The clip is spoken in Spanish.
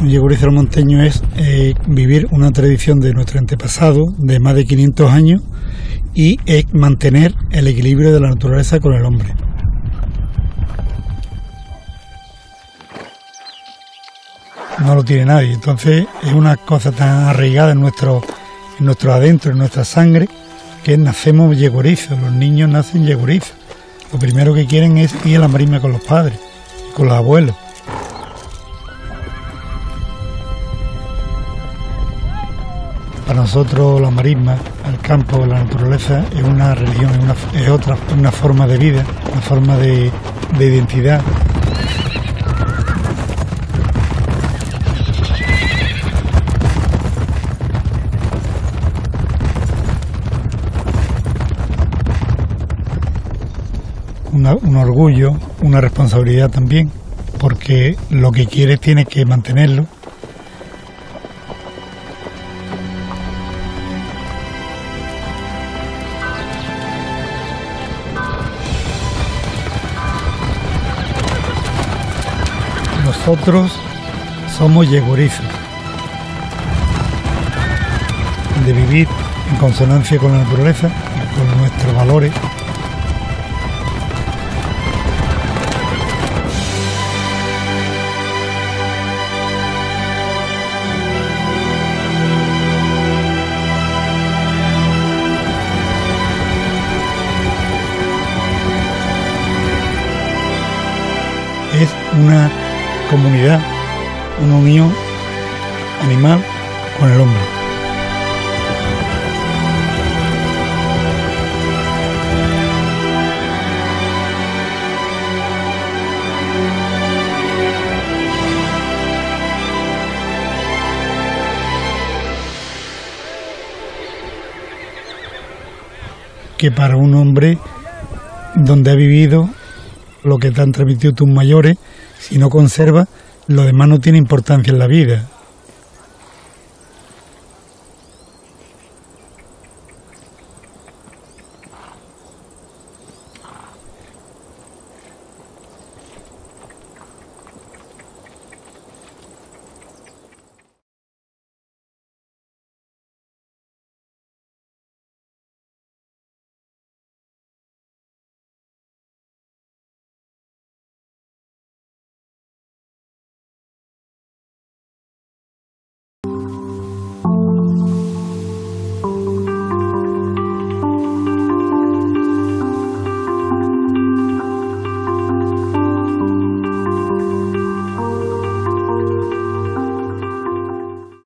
Un yegurizo monteño es eh, vivir una tradición de nuestro antepasado de más de 500 años y es mantener el equilibrio de la naturaleza con el hombre. No lo tiene nadie, entonces es una cosa tan arraigada en nuestro, en nuestro adentro, en nuestra sangre, que nacemos yegurizos, los niños nacen yegurizos. Lo primero que quieren es ir a la marisma con los padres, con los abuelos. Para nosotros la marisma, el campo, la naturaleza es una religión, es, es otra, una forma de vida, una forma de, de identidad. Un orgullo, una responsabilidad también, porque lo que quieres tienes que mantenerlo Nosotros somos yegurizos, de vivir en consonancia con la naturaleza con nuestros valores. Una comunidad, una unión animal con el hombre. Que para un hombre donde ha vivido lo que te han transmitido tus mayores, si no conserva, lo demás no tiene importancia en la vida.